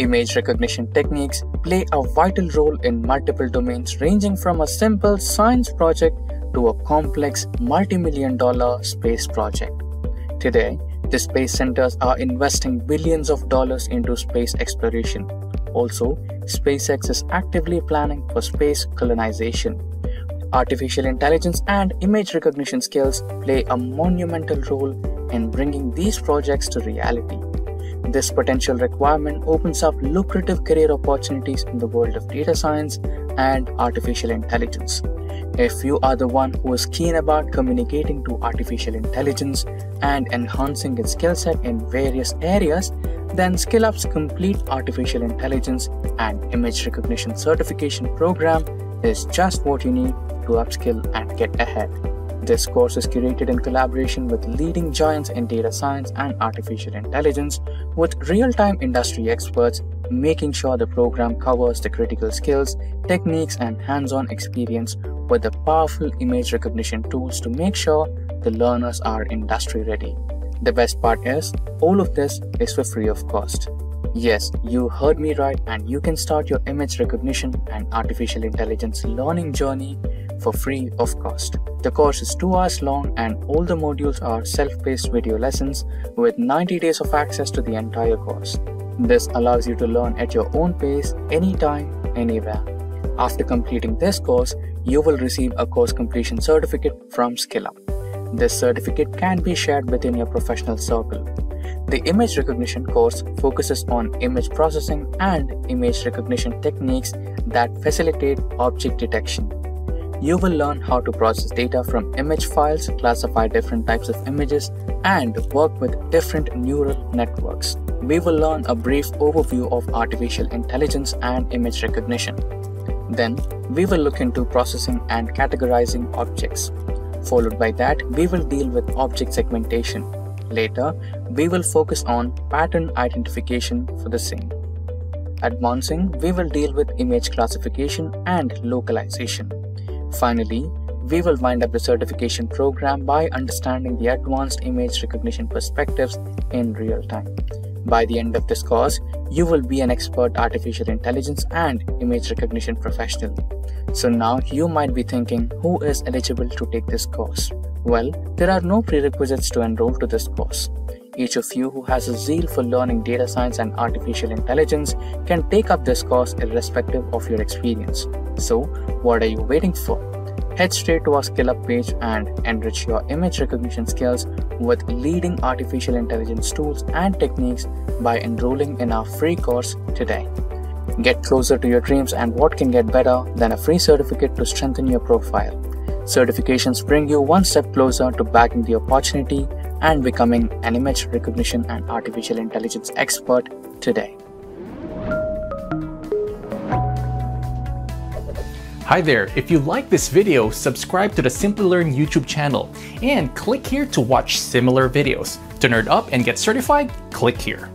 Image recognition techniques play a vital role in multiple domains ranging from a simple science project to a complex multi-million dollar space project. Today, the space centers are investing billions of dollars into space exploration. Also, SpaceX is actively planning for space colonization. Artificial intelligence and image recognition skills play a monumental role in bringing these projects to reality. This potential requirement opens up lucrative career opportunities in the world of data science and artificial intelligence. If you are the one who is keen about communicating to artificial intelligence and enhancing its skill set in various areas, then SkillUp's complete artificial intelligence and image recognition certification program is just what you need to upskill and get ahead. This course is curated in collaboration with leading giants in data science and artificial intelligence with real time industry experts, making sure the program covers the critical skills, techniques, and hands on experience with the powerful image recognition tools to make sure the learners are industry ready. The best part is, all of this is for free of cost. Yes, you heard me right, and you can start your image recognition and artificial intelligence learning journey for free of cost. The course is 2 hours long and all the modules are self-paced video lessons with 90 days of access to the entire course. This allows you to learn at your own pace anytime, anywhere. After completing this course, you will receive a course completion certificate from SkillUp. This certificate can be shared within your professional circle. The image recognition course focuses on image processing and image recognition techniques that facilitate object detection. You will learn how to process data from image files, classify different types of images, and work with different neural networks. We will learn a brief overview of artificial intelligence and image recognition. Then, we will look into processing and categorizing objects. Followed by that, we will deal with object segmentation. Later, we will focus on pattern identification for the same. Advancing, we will deal with image classification and localization. Finally, we will wind up the certification program by understanding the advanced image recognition perspectives in real time. By the end of this course, you will be an expert artificial intelligence and image recognition professional. So now you might be thinking, who is eligible to take this course? Well, there are no prerequisites to enroll to this course. Each of you who has a zeal for learning data science and artificial intelligence can take up this course irrespective of your experience. So, what are you waiting for? Head straight to our SkillUp page and enrich your image recognition skills with leading artificial intelligence tools and techniques by enrolling in our free course today. Get closer to your dreams, and what can get better than a free certificate to strengthen your profile? Certifications bring you one step closer to bagging the opportunity and becoming an image recognition and artificial intelligence expert today. Hi there, if you like this video, subscribe to the Simplilearn YouTube channel and click here to watch similar videos. To nerd up and get certified, click here.